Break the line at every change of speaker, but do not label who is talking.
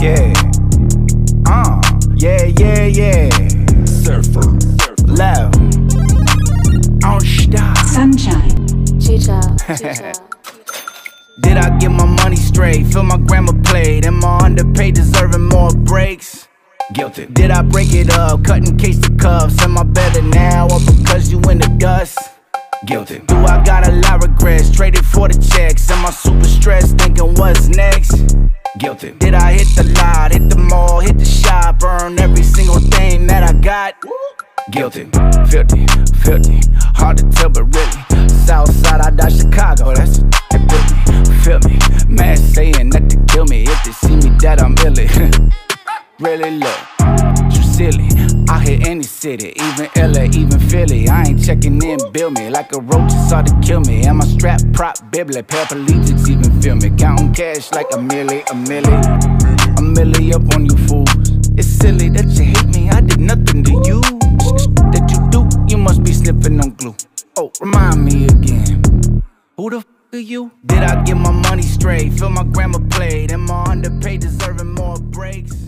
Yeah. Uh, yeah, yeah, yeah.
Surfer.
Love. On stop.
Sunshine.
Chicha, chicha.
Did I get my money straight? Feel my grandma played. Am I underpaid, deserving more breaks? Guilty. Did I break it up? Cutting case of cuffs. Am I better now or because you in the dust? Guilty. Do I got a lot of regrets? Traded for the checks. Am I Guilty. Did I hit the lot? Hit the mall? Hit the shop? Burn every single thing that I got? Guilty, filthy, filthy, hard to tell, but really. Southside, I die Chicago, oh, that's that built me. Feel me, man saying that to kill me if they see me that I'm illy. really look, you silly city, even LA, even Philly. I ain't checking in, bill me like a roach is to kill me. And my strap prop biblet, paraplegics even feel me. Counting cash like a milli, a milli, a milli up on you fools. It's silly that you hate me, I did nothing to you. That you do, you must be sniffing on glue. Oh, remind me again, who the f are you? Did I get my money straight? Feel my grandma played, and my underpaid, deserving more breaks?